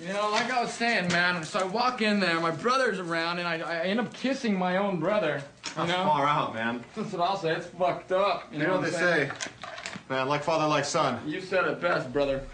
You know, like I was saying, man, so I walk in there, my brother's around, and I, I end up kissing my own brother. You That's know? far out, man. That's what I'll say. It's fucked up. You, you know, know, what, they saying? say, man, like father, like son. You said it best, brother.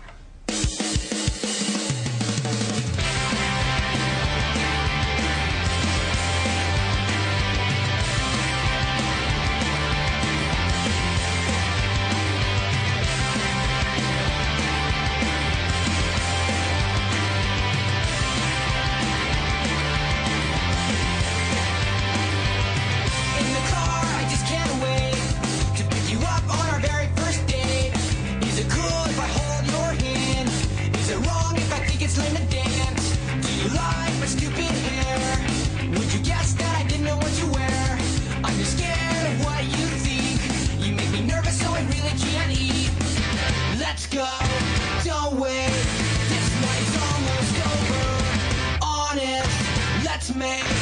me.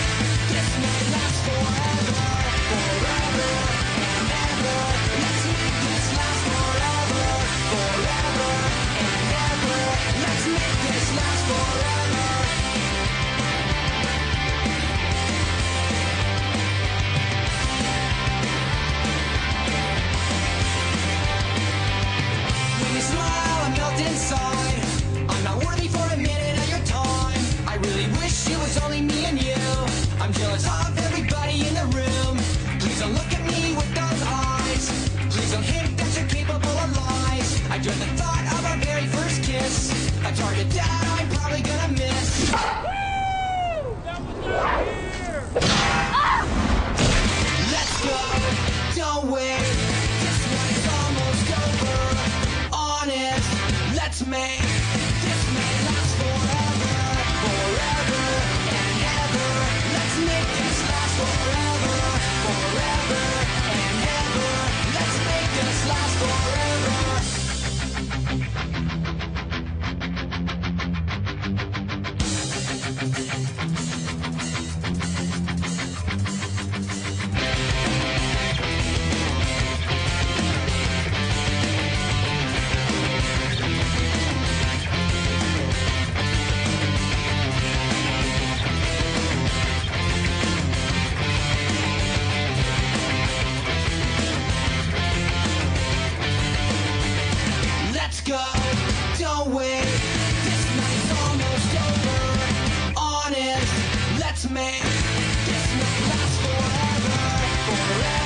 after the thought of our very first kiss. I target down. Let's go, don't wait. This night's almost over. Honest, let's make this night last forever. Forever.